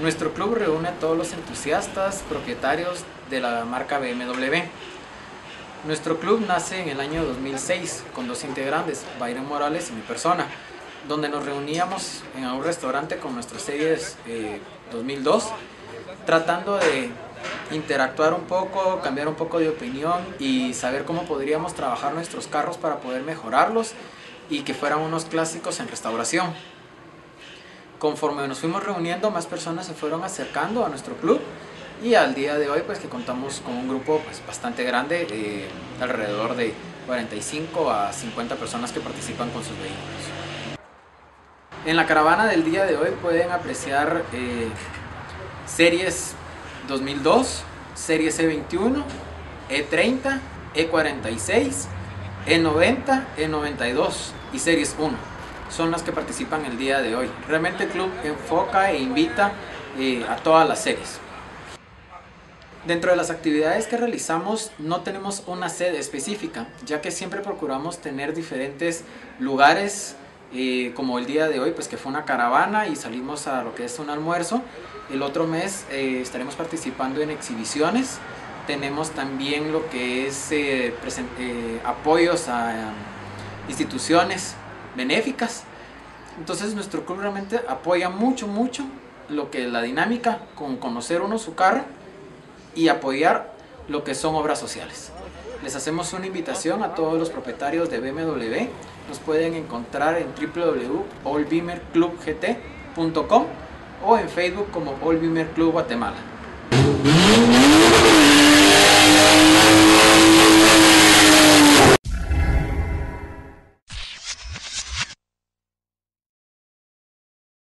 Nuestro club reúne a todos los entusiastas, propietarios de la marca BMW. Nuestro club nace en el año 2006 con dos integrantes, Byron Morales y mi persona, donde nos reuníamos en un restaurante con nuestras series 2002, tratando de interactuar un poco, cambiar un poco de opinión y saber cómo podríamos trabajar nuestros carros para poder mejorarlos y que fueran unos clásicos en restauración. Conforme nos fuimos reuniendo, más personas se fueron acercando a nuestro club y al día de hoy pues que contamos con un grupo pues, bastante grande, de alrededor de 45 a 50 personas que participan con sus vehículos. En la caravana del día de hoy pueden apreciar eh, series 2002, series E21, E30, E46, E90, E92 y series 1 son las que participan el día de hoy. Realmente el club enfoca e invita eh, a todas las series. Dentro de las actividades que realizamos no tenemos una sede específica, ya que siempre procuramos tener diferentes lugares, eh, como el día de hoy, pues que fue una caravana y salimos a lo que es un almuerzo. El otro mes eh, estaremos participando en exhibiciones. Tenemos también lo que es apoyos a instituciones benéficas. Entonces nuestro club realmente apoya mucho, mucho lo que es la dinámica con conocer uno su carro y apoyar lo que son obras sociales. Les hacemos una invitación a todos los propietarios de BMW. Nos pueden encontrar en www.allbeamerclubgt.com o en Facebook como All Club Guatemala.